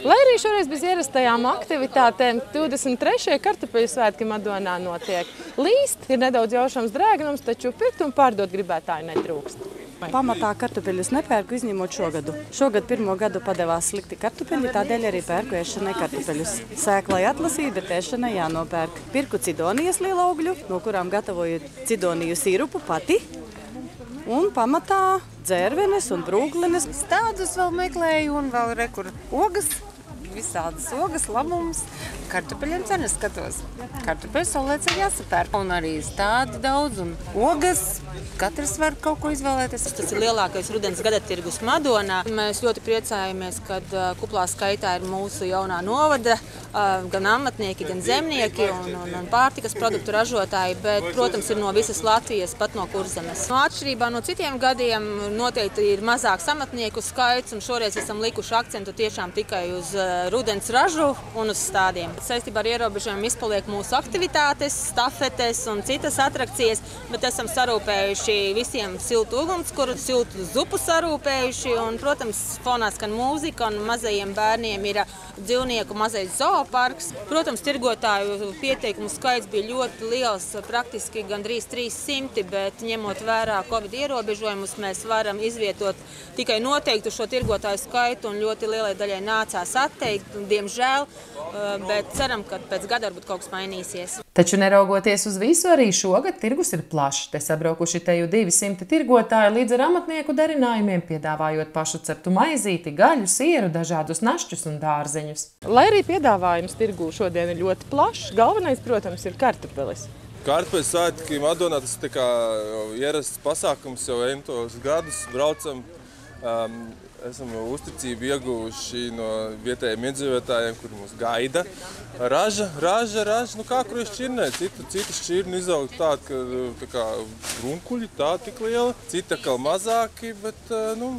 Lai arī šoreiz bez ierastajām aktivitātēm 23. kartupeļu svētki Madonā notiek. Līst ir nedaudz jaušams drēgnums, taču pirkt un pārdot gribētāji netrūkst. Pamatā kartupeļus nepērku, izņemot šogadu. Šogad pirmo gadu padevās slikti kartupeļi, tādēļ arī pērku ēšanai kartupeļus. Sēklai atlasīja, bet ēšanai jānopērk. Pirku cidonijas lielaugļu, no kurām gatavoju cidoniju sīrupu pati. Un pamatā dzērvenes un brūklenes. Tādus vēl meklēju un vēl rekur ogas visādas ogas, labumus. Kartupeļiem cenas skatos. Kartupeļus saulēcīgi jāsapērk. Un arī stādi daudz un ogas. Katrs var kaut ko izvēlēties. Tas ir lielākais rudens gada tirgus Madonā. Mēs ļoti priecājamies, ka kuplā skaitā ir mūsu jaunā novada, gan amatnieki, gan zemnieki un, un, un pārtikas produktu ražotāji, bet, protams, ir no visas Latvijas, pat no kurzemes. No atšķirībā no citiem gadiem noteikti ir mazāks amatnieku skaits, un šoreiz esam likuši akcentu tiešām tikai uz rudens ražu un uz stādiem. Saistībā ar ierobežojumu izpaliek mūsu aktivitātes, stafetes un citas atrakcijas, bet esam sarūpējuši visiem siltu ugunskura, siltu zupu sarūpējuši un, protams, fonā skan mūzika un mazajiem bērniem ir dzīvnieku mazais zooparks. Protams, tirgotāju pieteikumu skaits bija ļoti liels, praktiski gandrīz 300, bet ņemot vērā Covid ierobežojumus, mēs varam izvietot tikai noteiktu šo tirgotāju skaitu un ļoti lielai daļai nācās atteikt, diemžēl, bet ceram, ka pēc gada varbūt kaut kas mainīsies. Taču neraugoties uz visu, arī šogad tirgus ir plašs. Te sabraukuši te jau 200 tirgotāji līdz ar amatnieku darinājumiem, piedāvājot pašu ceptu maizīti, gaļu, sieru, dažādus našķus un dārzeņus. Lai arī piedāvājums tirgū šodien ir ļoti plašs, galvenais, protams, ir kartupelis. Kartupeļu svētki Madonā tas ir ierasts pasākums jau entos gadus. Braucam, um, esam uzticību ieguvuši no vietējiem iedzīvotājiem, kur mūs gaida. Raža, raža, raža, nu kā kur ir šķirnē, cita, cita šķirni izaug tāda, ka tā kā runkuļi tā tik liela, cita kā mazāki, bet, nu,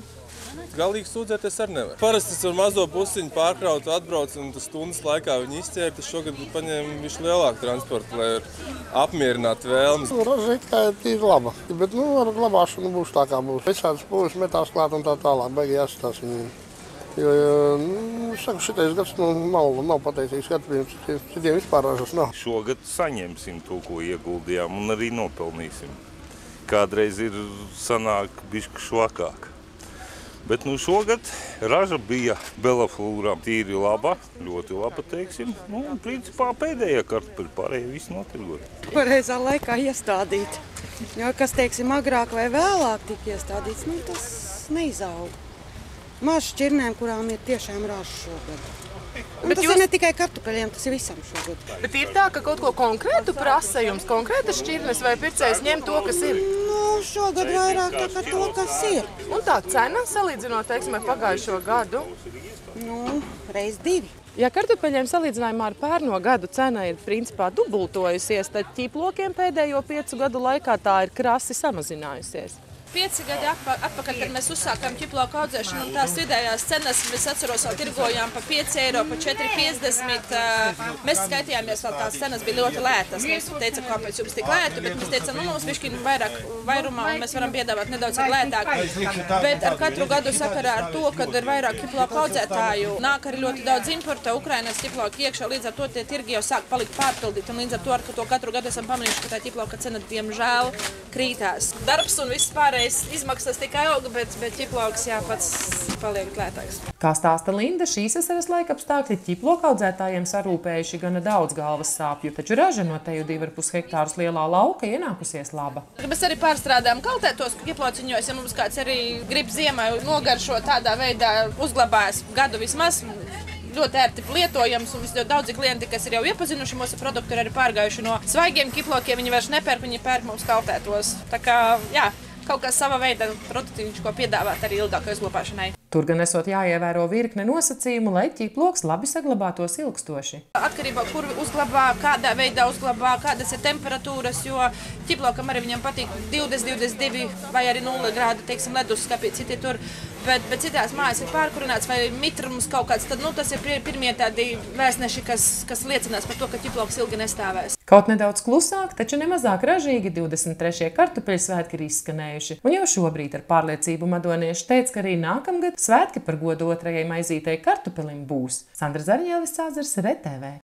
Galīgi sūdzēties arī nevar. Parasti es ar mazo pusiņu pārkrautu atbraucu un tas stundas laikā viņi izķēra. Tas šogad paņēma viņš lielāku transportu, lai apmierinātu vēlmes. Raža it kā ir laba, bet nu, ar glabāšanu būs tā kā būs. Visādas pūles metās klāt un tā tālāk. Beigi jāsatās viņiem. Jo, jo nu, saku, šitais gads nu, nav, nav pateicīgs gads, pirms citiem vispār ražas nav. Šogad saņemsim to, ko ieguldījām un arī nopelnīsim. Kādreiz ir sanāk bišķi švakāk. Bet nu, šogad raža bija belaflūrā tīri laba, ļoti laba, teiksim. Nu, un, principā pēdējā kartupeļa pārējie visi notirgot. Pareizā laikā iestādīt. Jo, kas, teiksim, agrāk vai vēlāk tika iestādīts, nu, tas neizaug. Maz šķirnēm, kurām ir tiešām raža šogad. Un Bet tas jūs- ir ne tikai kartupeļiem, tas ir visam šogad. Bet ir tā, ka kaut ko konkrētu prasa jums, konkrētas šķirnes vai pircējs ņem to, kas ir. Nu, šogad vairāk tā kā to, kas ir. Un tā cena, salīdzinot teiksim, ar pagājušo gadu, Nu, reiz divi. Ja kartupeļiem salīdzinājumā ar pērno gadu cena ir principā dubultojusies, tad ķīplokiem pēdējo piecu gadu laikā tā ir krasi samazinājusies. Pieci gadi atpa- atpakaļ, kad mēs uzsākām ķiploku audzēšanu, un tās vidējās cenas, mēs atceros, vēl tirgojām pa 5 eiro, pa 4,50. ā, Mēs skaitījāmies, vēl tās cenas bija ļoti lētas. Mēs teicām, kāpēc jums tik lēti, bet mēs teicām, nu, mums bišķi vairāk vairumā, un mēs varam piedāvāt nedaudz lētāk. Bet ar katru gadu sakarā ar to, kad ir vairāk ķiploku audzētāju, nāk arī ļoti daudz importa, Ukrainas ķiploku iekšā, līdz ar to tie tirgi jau sāk palikt pārpildīti, un līdz ar to, ar to katru gadu esam pamanījuši, ka tā ķiploka cena, diemžēl, krītās. Darbs un viss pārējais izmaksas tikai auga, bet, bet ķiploks jā, pats paliek lētāks. Kā stāsta Linda, šīs vasaras laika apstākļi ķiploku audzētājiem sarūpējuši gana daudz galvas sāpju, taču raža no teju 2,5 hektārus lielā lauka ienākusies laba. Mēs arī pārstrādājam kaltētos ķiplociņos, ja mums kāds arī grib ziemai nogaršo tādā veidā uzglabājas gadu vismaz. Ļoti ērti lietojams, un ļoti daudzi klienti, kas ir jau iepazinuši mūsu produktu, ir arī pārgājuši no svaigiem ķiplokiem. Viņi vairs nepērk, viņi pērk mums kaltētos. Tā kā, jā, kaut kā sava veida prototīns, ko piedāvāt arī ilgākai uzglabāšanai. Tur gan esot jāievēro virkne nosacījumu, lai ķiploks labi saglabātos ilgstoši. Atkarībā kur uzglabā, kādā veidā uzglabā, kādas ir temperatūras. Jo ķiplokam arī viņam patīk 20, 22 vai arī 0 grādi, teiksim, leduskapī. Citi tur, bet, bet citās mājās ir pārkurināts vai mitrums kaut kāds. Tad nu, tas ir pir- pirmie tādi vēstneši, kas, kas liecinās par to, ka ķiploks ilgi nestāvēs. Kaut nedaudz klusāk, taču nemazāk ražīgi 23. kartupeļu svētki ir izskanējuši. Un jau šobrīd ar pārliecību madonieši teica, ka arī nākamgad Svētki par godu otrajai maizītei kartupelim būs. Sandra Zariņēlis Cāzars RTV.